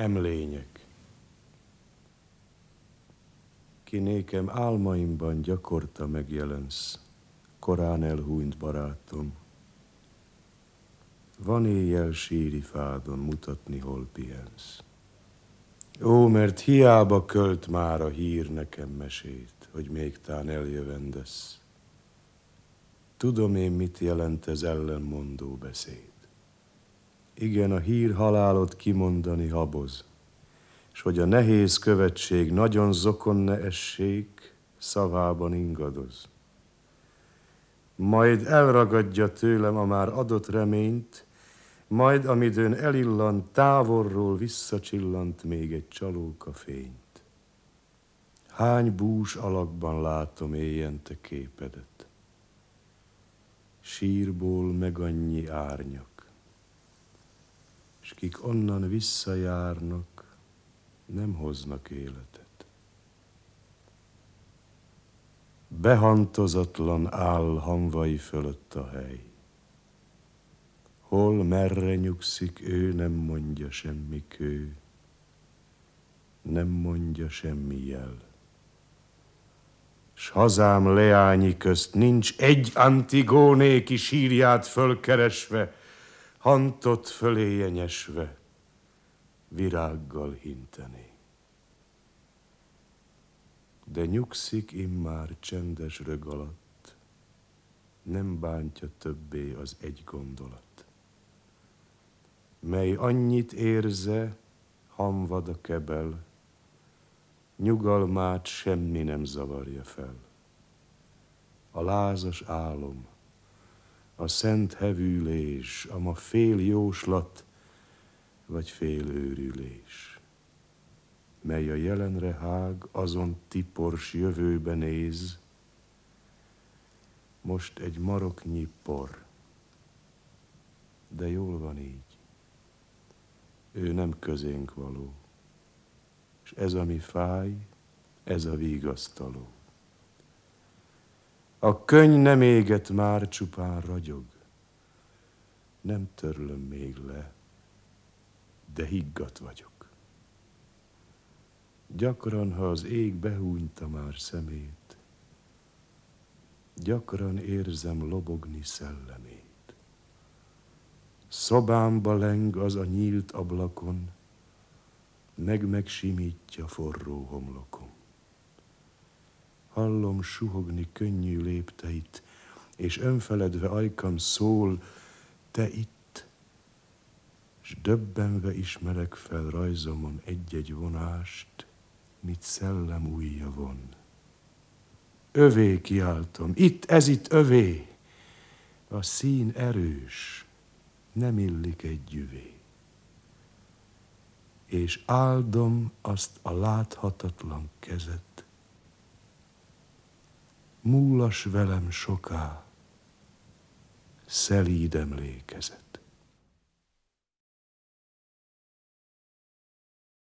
Emlények. Ki nékem álmaimban gyakorta megjelensz, korán elhúnyt barátom. Van éjjel síri fádon mutatni, hol pihensz. Ó, mert hiába költ már a hír nekem mesét, hogy még tán eljövendesz. Tudom én, mit jelent ez ellenmondó beszéd. Igen, a hír halálot kimondani haboz, és hogy a nehéz követség nagyon zokon ne essék, szavában ingadoz. Majd elragadja tőlem a már adott reményt, majd amidőn elillant, távolról visszacsillant még egy csalóka fényt. Hány bús alakban látom éjjente képedet, sírból meg annyi árnyak és kik onnan visszajárnak, nem hoznak életet. Behantozatlan áll hamvai fölött a hely. Hol merre nyugszik ő, nem mondja semmi kő, nem mondja semmi jel. S hazám leányi közt nincs egy antigónéki sírját fölkeresve, hantot föléje nyesve, virággal hinteni. De nyugszik immár csendes rög alatt, nem bántja többé az egy gondolat, mely annyit érze, hamvad a kebel, nyugalmát semmi nem zavarja fel. A lázas álom, a szent hevülés, a ma fél jóslat, vagy fél őrülés, mely a jelenre hág, azon tipors jövőbe néz, most egy maroknyi por, de jól van így. Ő nem közénk való, és ez, ami fáj, ez a vigasztaló. A könyv nem éget már, csupán ragyog. Nem törlöm még le, de higgadt vagyok. Gyakran, ha az ég behúnyta már szemét, gyakran érzem lobogni szellemét. Szobámba leng az a nyílt ablakon, meg megsimítja forró homlokon hallom suhogni könnyű lépteit, és önfeledve ajkam szól, te itt, s döbbenve ismerek fel rajzomon egy-egy vonást, mit szellem újja von. Övé kiáltom, itt, ez itt övé, a szín erős, nem illik egy gyüvé. És áldom azt a láthatatlan kezet, múlas velem soká, szelíd emlékezet.